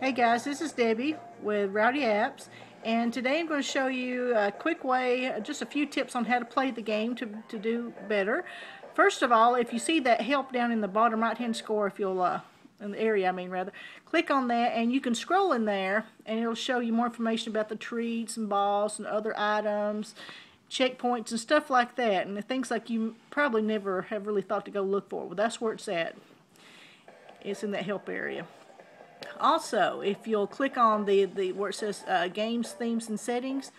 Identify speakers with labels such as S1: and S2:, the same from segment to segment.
S1: Hey guys, this is Debbie with Rowdy Apps and today I'm going to show you a quick way, just a few tips on how to play the game to, to do better. First of all, if you see that help down in the bottom right hand score, if you'll, uh, in the area I mean rather, click on that and you can scroll in there and it'll show you more information about the treats and balls and other items checkpoints and stuff like that and things like you probably never have really thought to go look for. Well, that's where it's at. It's in that help area. Also, if you'll click on the, the where it says uh, Games, Themes, and Settings,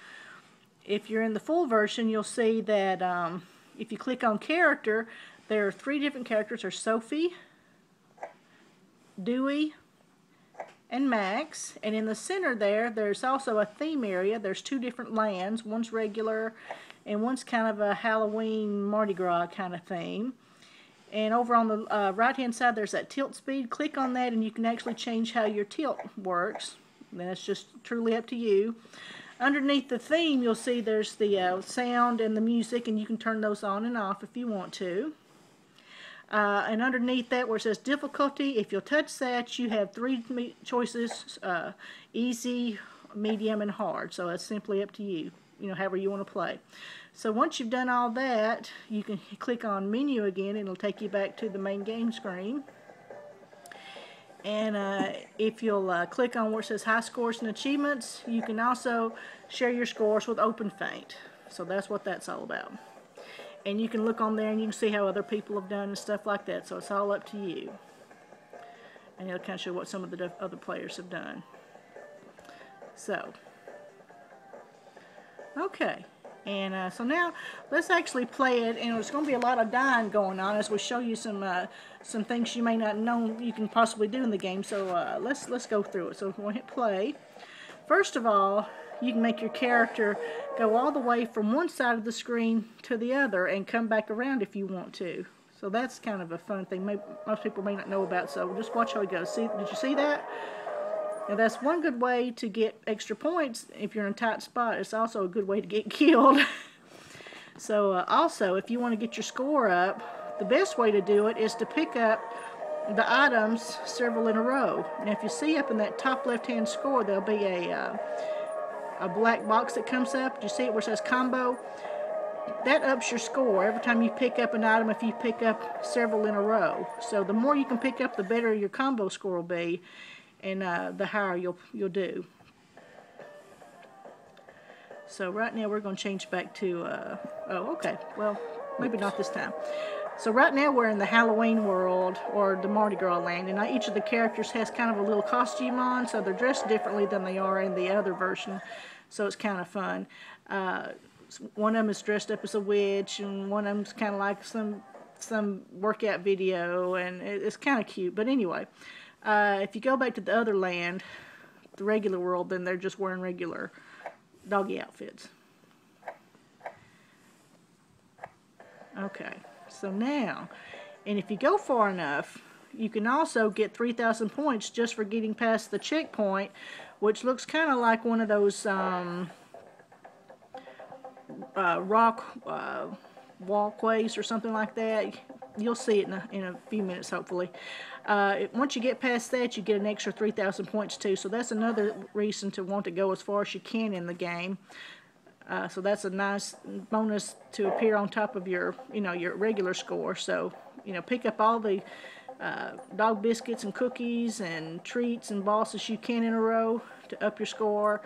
S1: if you're in the full version, you'll see that um, if you click on Character, there are three different characters. There's Sophie, Dewey, and Max. And in the center there, there's also a theme area. There's two different lands. One's regular, and one's kind of a Halloween Mardi Gras kind of theme. And over on the uh, right hand side there's that tilt speed. Click on that and you can actually change how your tilt works. That's just truly up to you. Underneath the theme you'll see there's the uh, sound and the music and you can turn those on and off if you want to. Uh, and underneath that where it says difficulty, if you'll touch that you have three choices, uh, easy, medium, and hard. So it's simply up to you, you know, however you want to play. So once you've done all that, you can click on menu again and it'll take you back to the main game screen. And uh, if you'll uh, click on where it says high scores and achievements, you can also share your scores with OpenFeint. So that's what that's all about. And you can look on there and you can see how other people have done and stuff like that. So it's all up to you. And it'll kind of show what some of the other players have done. So, okay. And uh, so now let's actually play it, and there's going to be a lot of dying going on as we show you some uh, some things you may not know you can possibly do in the game. So uh, let's let's go through it. So we'll hit play. First of all, you can make your character go all the way from one side of the screen to the other and come back around if you want to. So that's kind of a fun thing. Maybe, most people may not know about. So just watch how it goes. See, did you see that? Now that's one good way to get extra points if you're in a tight spot. It's also a good way to get killed. so uh, also, if you want to get your score up, the best way to do it is to pick up the items several in a row. Now if you see up in that top left hand score, there'll be a, uh, a black box that comes up. Do you see it where it says combo? That ups your score every time you pick up an item if you pick up several in a row. So the more you can pick up, the better your combo score will be and uh, the higher you'll, you'll do. So right now we're going to change back to, uh, oh, okay, well, maybe not this time. So right now we're in the Halloween world, or the Mardi Gras land, and each of the characters has kind of a little costume on, so they're dressed differently than they are in the other version, so it's kind of fun. Uh, one of them is dressed up as a witch, and one of them's kind of like some some workout video, and it's kind of cute. But anyway, uh, if you go back to the other land, the regular world, then they're just wearing regular doggy outfits. Okay, so now, and if you go far enough, you can also get 3,000 points just for getting past the checkpoint, which looks kind of like one of those um, uh, rock uh, walkways or something like that. You'll see it in a, in a few minutes, hopefully. Uh, once you get past that, you get an extra 3,000 points too. So that's another reason to want to go as far as you can in the game. Uh, so that's a nice bonus to appear on top of your, you know, your regular score. So, you know, pick up all the uh, dog biscuits and cookies and treats and bosses you can in a row to up your score.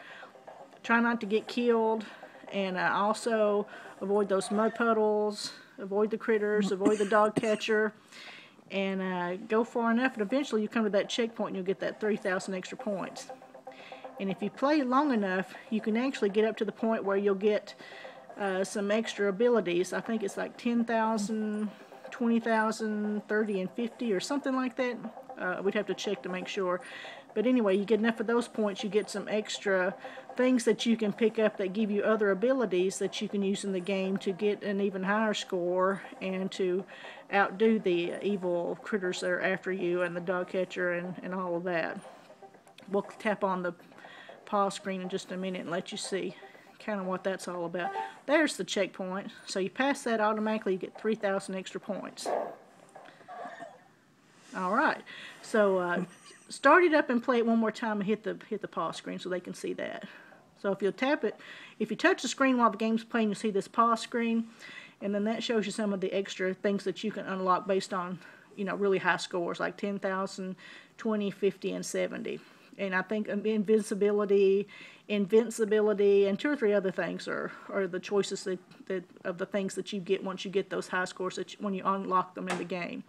S1: Try not to get killed and uh, also avoid those mud puddles, avoid the critters, avoid the dog catcher, and uh, go far enough, and eventually you come to that checkpoint and you'll get that 3,000 extra points. And if you play long enough, you can actually get up to the point where you'll get uh, some extra abilities. I think it's like 10,000, 20,000, 30, and 50 or something like that. Uh, we'd have to check to make sure. But anyway, you get enough of those points, you get some extra things that you can pick up that give you other abilities that you can use in the game to get an even higher score and to outdo the evil critters that are after you and the dog catcher and, and all of that. We'll tap on the pause screen in just a minute and let you see kind of what that's all about. There's the checkpoint. So you pass that automatically, you get 3,000 extra points. All right. So uh, start it up and play it one more time and hit the hit the pause screen so they can see that. So if you'll tap it, if you touch the screen while the game's playing, you see this pause screen, and then that shows you some of the extra things that you can unlock based on, you know, really high scores like 10,000, 20, 50, and 70. And I think invincibility, invincibility, and two or three other things are, are the choices that, that of the things that you get once you get those high scores that you, when you unlock them in the game.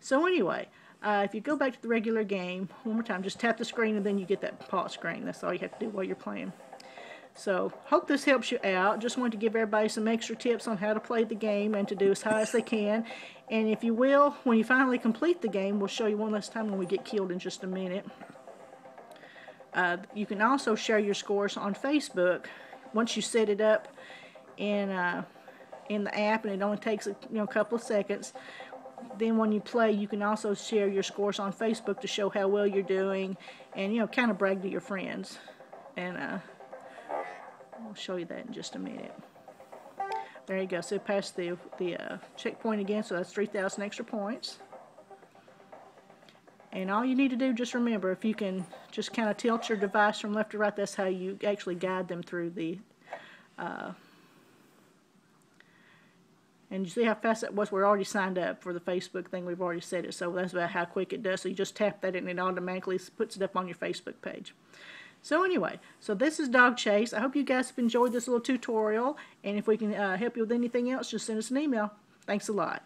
S1: So anyway, uh, if you go back to the regular game, one more time, just tap the screen and then you get that pause screen. That's all you have to do while you're playing. So, hope this helps you out. Just wanted to give everybody some extra tips on how to play the game and to do as high as they can. And if you will, when you finally complete the game, we'll show you one last time when we get killed in just a minute. Uh, you can also share your scores on Facebook once you set it up in uh, in the app, and it only takes a you know, a couple of seconds. Then when you play, you can also share your scores on Facebook to show how well you're doing, and you know, kind of brag to your friends. And uh, I'll show you that in just a minute. There you go. So passed the the uh, checkpoint again, so that's 3,000 extra points. And all you need to do, just remember, if you can just kind of tilt your device from left to right, that's how you actually guide them through the, uh, and you see how fast that was? We're already signed up for the Facebook thing. We've already set it, so that's about how quick it does. So you just tap that and it automatically puts it up on your Facebook page. So anyway, so this is Dog Chase. I hope you guys have enjoyed this little tutorial, and if we can uh, help you with anything else, just send us an email. Thanks a lot.